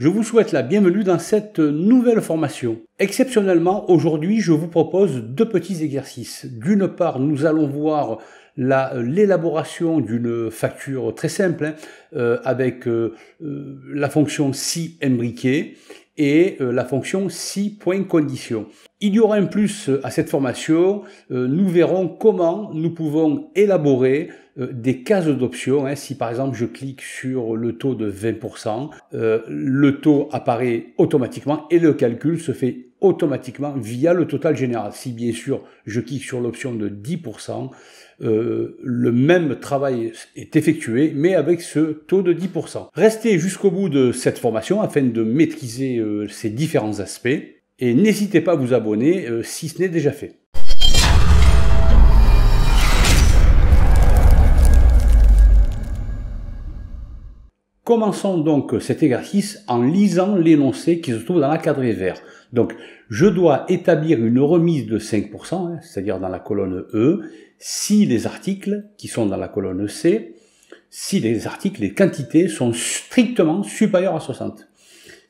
Je vous souhaite la bienvenue dans cette nouvelle formation. Exceptionnellement, aujourd'hui, je vous propose deux petits exercices. D'une part, nous allons voir l'élaboration d'une facture très simple hein, euh, avec euh, euh, la fonction si imbriquée et la fonction si point condition. Il y aura un plus à cette formation. nous verrons comment nous pouvons élaborer des cases d'options. Hein. Si par exemple je clique sur le taux de 20%, le taux apparaît automatiquement et le calcul se fait automatiquement via le total général. Si bien sûr je clique sur l'option de 10%, euh, le même travail est effectué, mais avec ce taux de 10%. Restez jusqu'au bout de cette formation afin de maîtriser euh, ces différents aspects, et n'hésitez pas à vous abonner euh, si ce n'est déjà fait. Commençons donc cet exercice en lisant l'énoncé qui se trouve dans la quadrille vert. Donc, je dois établir une remise de 5%, hein, c'est-à-dire dans la colonne E, si les articles qui sont dans la colonne C, si les articles, les quantités sont strictement supérieures à 60.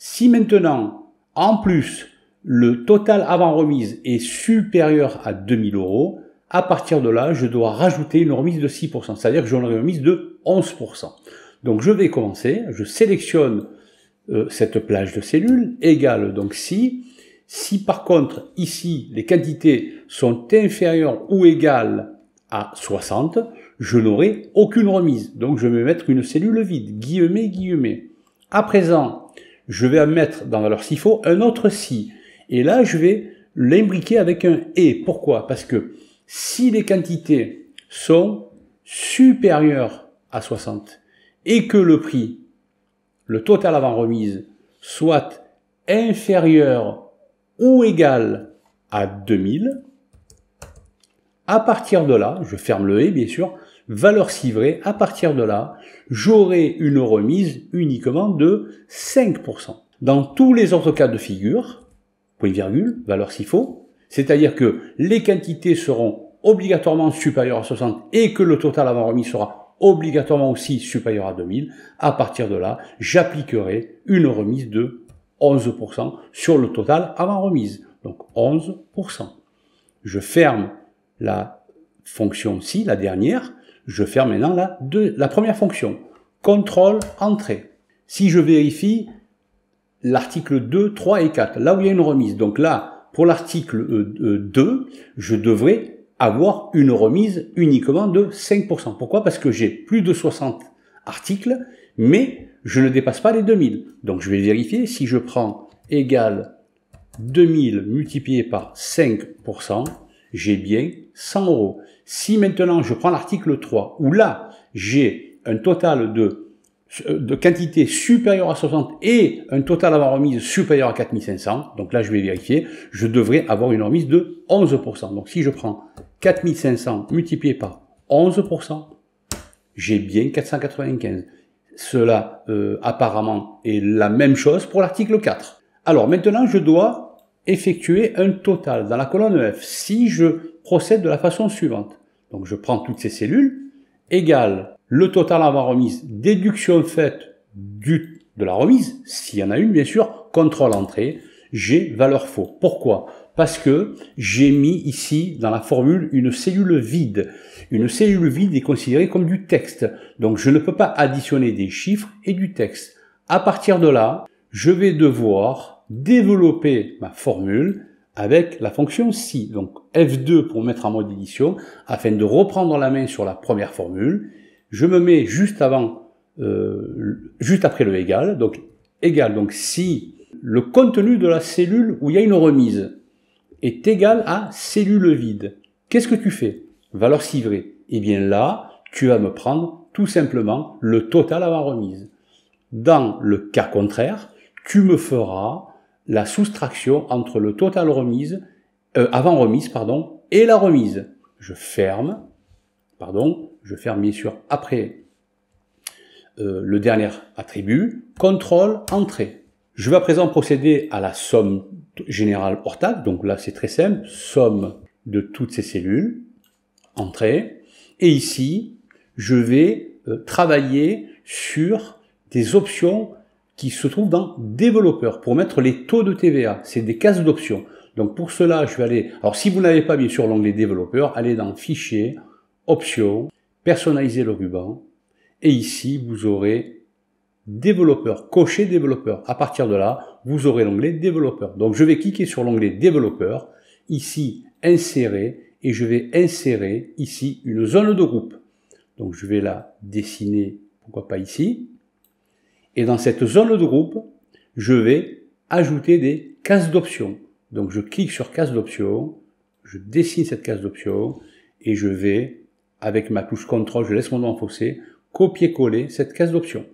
Si maintenant, en plus, le total avant remise est supérieur à 2000 euros, à partir de là, je dois rajouter une remise de 6%, c'est-à-dire que j'en aurai une remise de 11%. Donc je vais commencer, je sélectionne euh, cette plage de cellules, égale donc si, si par contre ici les quantités sont inférieures ou égales à 60, je n'aurai aucune remise. Donc je vais mettre une cellule vide, guillemets, guillemets. À présent, je vais mettre dans valeur s'il faut un autre si. Et là, je vais l'imbriquer avec un et. Pourquoi? Parce que si les quantités sont supérieures à 60 et que le prix, le total avant remise, soit inférieur ou égal à 2000, à partir de là, je ferme le et bien sûr, valeur civrée, à partir de là, j'aurai une remise uniquement de 5%. Dans tous les autres cas de figure, point virgule, valeur s'il faut, c'est-à-dire que les quantités seront obligatoirement supérieures à 60 et que le total avant remise sera obligatoirement aussi supérieur à 2000, à partir de là, j'appliquerai une remise de 11% sur le total avant remise. Donc 11%. Je ferme la fonction ci, la dernière, je ferme maintenant la, la première fonction. Contrôle entrée. Si je vérifie l'article 2, 3 et 4, là où il y a une remise, donc là, pour l'article 2, euh, je devrais avoir une remise uniquement de 5%. Pourquoi? Parce que j'ai plus de 60 articles, mais je ne dépasse pas les 2000. Donc je vais vérifier si je prends égal 2000 multiplié par 5%, j'ai bien 100 euros. Si maintenant je prends l'article 3, où là j'ai un total de euh, de quantité supérieure à 60 et un total avant remise supérieur à 4500, donc là je vais vérifier, je devrais avoir une remise de 11%. Donc si je prends 4500 multiplié par 11%, j'ai bien 495. Cela euh, apparemment est la même chose pour l'article 4. Alors maintenant je dois effectuer un total dans la colonne F si je procède de la façon suivante. Donc je prends toutes ces cellules, égale le total avant remise, déduction faite du, de la remise, s'il y en a une bien sûr, contrôle entrée, j'ai valeur faux. Pourquoi? Parce que j'ai mis ici dans la formule une cellule vide. Une cellule vide est considérée comme du texte. Donc je ne peux pas additionner des chiffres et du texte. À partir de là, je vais devoir développer ma formule avec la fonction si. Donc F2 pour mettre en mode édition afin de reprendre la main sur la première formule je me mets juste avant, euh, juste après le égal, donc égal, donc si le contenu de la cellule où il y a une remise est égal à cellule vide, qu'est-ce que tu fais? Valeur civrée. Eh bien là, tu vas me prendre tout simplement le total avant remise. Dans le cas contraire, tu me feras la soustraction entre le total remise, euh, avant remise, et la remise. Je ferme, pardon, je ferme bien sûr après euh, le dernier attribut, contrôle entrée. Je vais à présent procéder à la somme générale hors donc là c'est très simple, somme de toutes ces cellules, entrée, et ici je vais euh, travailler sur des options qui se trouve dans développeur pour mettre les taux de TVA. C'est des cases d'options. Donc pour cela, je vais aller, alors si vous n'avez pas bien sûr l'onglet développeur, allez dans fichier, options, personnaliser le ruban, et ici vous aurez développeur, cocher développeur. À partir de là, vous aurez l'onglet développeur. Donc je vais cliquer sur l'onglet développeur, ici insérer, et je vais insérer ici une zone de groupe. Donc je vais la dessiner, pourquoi pas ici. Et dans cette zone de groupe, je vais ajouter des cases d'options. Donc je clique sur case d'options, je dessine cette case d'options et je vais, avec ma touche CTRL, je laisse mon doigt enfoncé, copier-coller cette case d'options.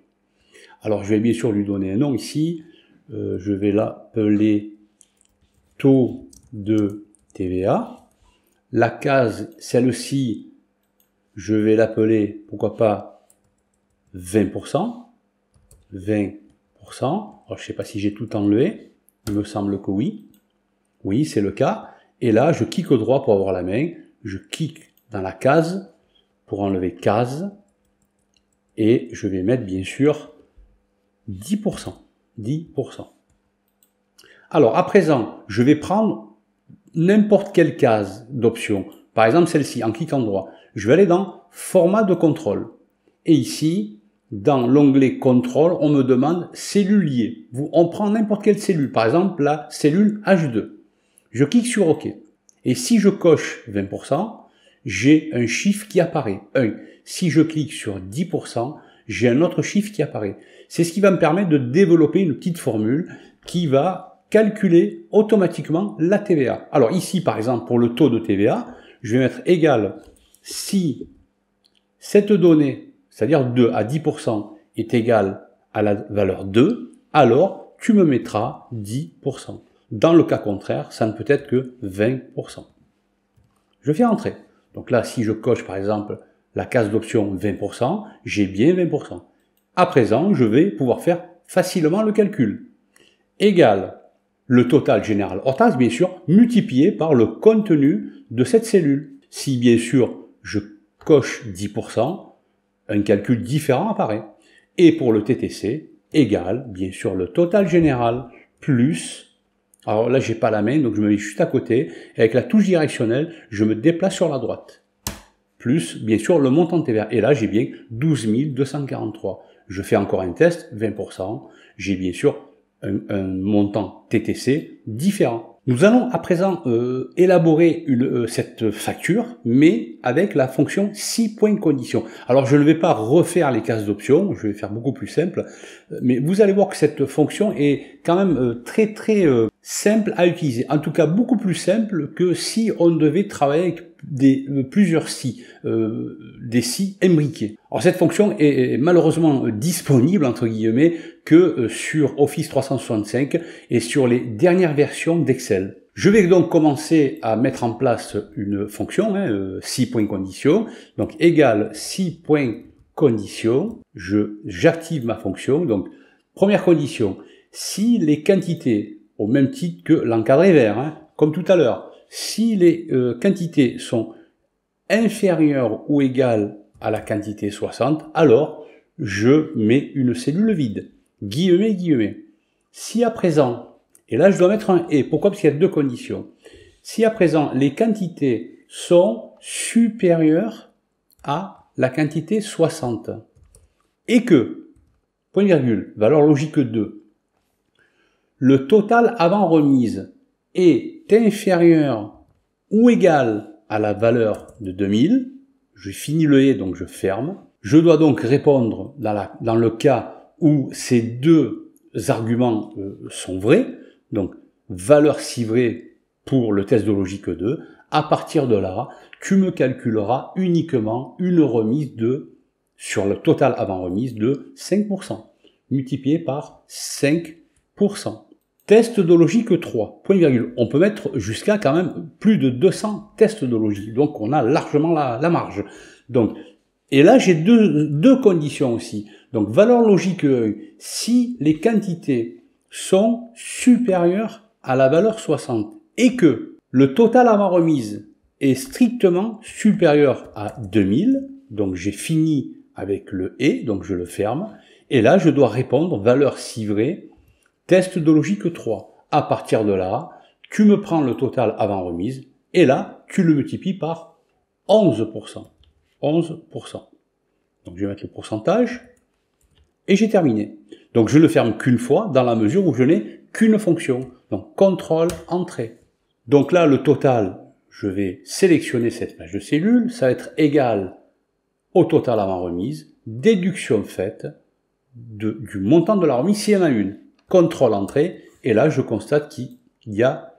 Alors je vais bien sûr lui donner un nom ici, euh, je vais l'appeler taux de TVA. La case, celle-ci, je vais l'appeler, pourquoi pas, 20%. 20%. Alors, je ne sais pas si j'ai tout enlevé. Il me semble que oui. Oui, c'est le cas. Et là, je clique au droit pour avoir la main. Je clique dans la case pour enlever case. Et je vais mettre, bien sûr, 10%. 10%. Alors, à présent, je vais prendre n'importe quelle case d'option. Par exemple, celle-ci, en cliquant droit. Je vais aller dans Format de contrôle. Et ici, dans l'onglet contrôle, on me demande cellule liée. On prend n'importe quelle cellule, par exemple la cellule H2. Je clique sur OK. Et si je coche 20%, j'ai un chiffre qui apparaît. 1. Si je clique sur 10%, j'ai un autre chiffre qui apparaît. C'est ce qui va me permettre de développer une petite formule qui va calculer automatiquement la TVA. Alors ici, par exemple, pour le taux de TVA, je vais mettre égal si cette donnée c'est-à-dire 2 à 10% est égal à la valeur 2, alors tu me mettras 10%. Dans le cas contraire, ça ne peut être que 20%. Je fais entrer. Donc là, si je coche par exemple la case d'option 20%, j'ai bien 20%. À présent, je vais pouvoir faire facilement le calcul. Égal le total général hors bien sûr, multiplié par le contenu de cette cellule. Si bien sûr je coche 10%, un calcul différent apparaît. Et pour le TTC, égal, bien sûr, le total général plus, alors là, j'ai pas la main, donc je me mets juste à côté, et avec la touche directionnelle, je me déplace sur la droite. Plus, bien sûr, le montant de TVA. Et là, j'ai bien 12 243. Je fais encore un test, 20%. J'ai bien sûr un, montant TTC différent. Nous allons à présent euh, élaborer euh, cette facture, mais avec la fonction 6 points condition. Alors je ne vais pas refaire les cases d'options, je vais faire beaucoup plus simple, euh, mais vous allez voir que cette fonction est quand même très très simple à utiliser. En tout cas beaucoup plus simple que si on devait travailler avec des, plusieurs si, des si imbriqués. Alors cette fonction est malheureusement disponible entre guillemets que euh, sur Office 365 et sur les dernières versions d'Excel. Je vais donc commencer à mettre en place une fonction, hein, 6 euh, points condition, donc égale 6 points condition, je, j'active ma fonction, donc première condition, si les quantités, au même titre que l'encadré vert, hein, comme tout à l'heure, si les euh, quantités sont inférieures ou égales à la quantité 60, alors je mets une cellule vide guillemets, guillemets. Si à présent, et là je dois mettre un et, pourquoi? Parce qu'il y a deux conditions. Si à présent les quantités sont supérieures à la quantité 60, et que, point virgule, valeur logique 2, le total avant remise est inférieur ou égal à la valeur de 2000, je finis le et donc je ferme. Je dois donc répondre dans, le cas où ces deux arguments euh, sont vrais, donc valeur si vraie pour le test de logique 2, à partir de là, tu me calculeras uniquement une remise de, sur le total avant remise, de 5%, multiplié par 5%. Test de logique 3, point virgule. On peut mettre jusqu'à quand même plus de 200 tests de logique, donc on a largement la, marge. Donc, et là j'ai deux, conditions aussi. Donc valeur logique si les quantités sont supérieures à la valeur 60 et que le total avant remise est strictement supérieur à 2000, donc j'ai fini avec le et, donc je le ferme, Et là, je dois répondre valeur si vrai, test de logique 3. À partir de là, tu me prends le total avant remise, et là, tu le multiplies par 11%. 11%. Donc je vais mettre le pourcentage, et j'ai terminé. Donc je ne le ferme qu'une fois, dans la mesure où je n'ai qu'une fonction. Donc contrôle, entrée. Donc là, le total, je vais sélectionner cette page de cellule, ça va être égal au total avant remise, déduction faite du montant de la remise s'il y en a une. Contrôle entrée, et là je constate qu'il y a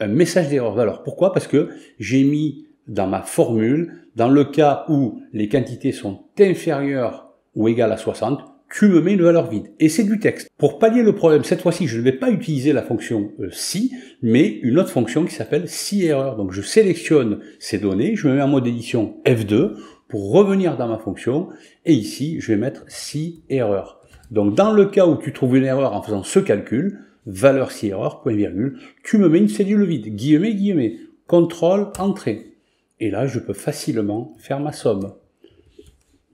un message d'erreur. Alors pourquoi? Parce que j'ai mis dans ma formule, dans le cas où les quantités sont inférieures ou égales à 60, tu me mets une valeur vide. Et c'est du texte. Pour pallier le problème, cette fois-ci, je ne vais pas utiliser la fonction euh, si, mais une autre fonction qui s'appelle si erreur. Donc je sélectionne ces données, je me mets en mode édition F2 pour revenir dans ma fonction, et ici, je vais mettre si erreur. Donc dans le cas où tu trouves une erreur en faisant ce calcul, valeur si erreur, point virgule, tu me mets une cellule vide, guillemets, guillemets, contrôle, entrée. Et là, je peux facilement faire ma somme.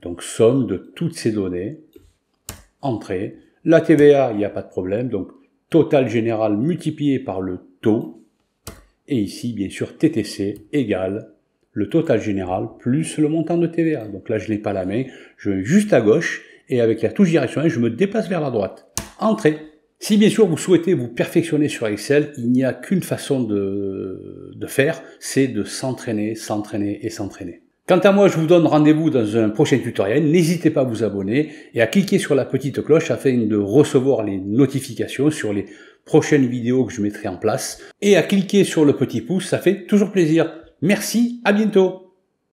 Donc somme de toutes ces données, entrée. La TVA, il n'y a pas de problème, donc total général multiplié par le taux. Et ici, bien sûr, TTC égale le total général plus le montant de TVA. Donc là, je n'ai pas la main, je vais juste à gauche, et avec la touche directionnelle, je me déplace vers la droite. Entrée. Si bien sûr vous souhaitez vous perfectionner sur Excel, il n'y a qu'une façon de, de faire, c'est de s'entraîner, s'entraîner et s'entraîner. Quant à moi, je vous donne rendez-vous dans un prochain tutoriel. N'hésitez pas à vous abonner et à cliquer sur la petite cloche afin de recevoir les notifications sur les prochaines vidéos que je mettrai en place. Et à cliquer sur le petit pouce, ça fait toujours plaisir. Merci, à bientôt